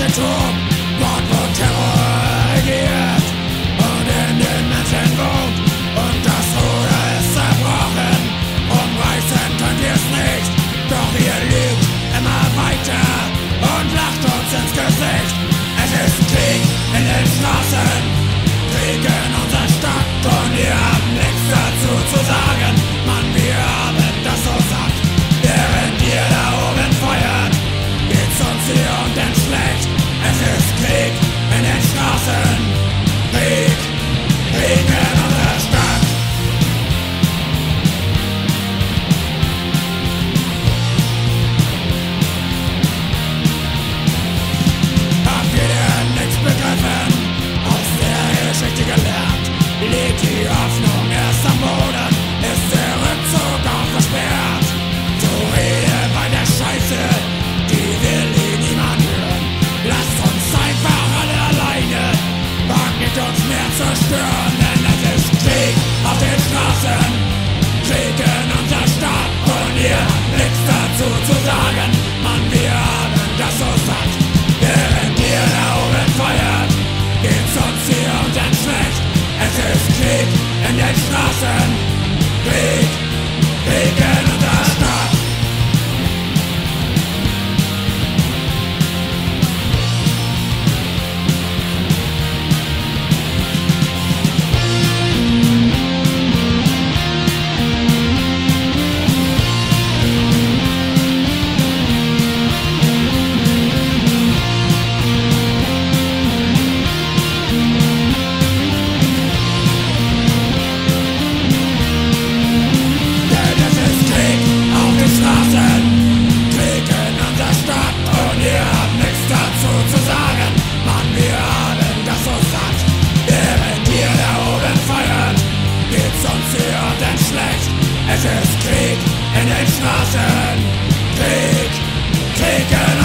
It's a tomb, zerstören, denn es ist Krieg auf den Straßen. Krieg in unserer Stadt und ihr habt nichts dazu zu sagen. Mann, wir haben das so satt. Während ihr da oben feiert, geht's uns hier und dann schlecht. Es ist Krieg in den Straßen. Krieg, Krieg in Es ist Krieg in den Straßen, Krieg, Krieg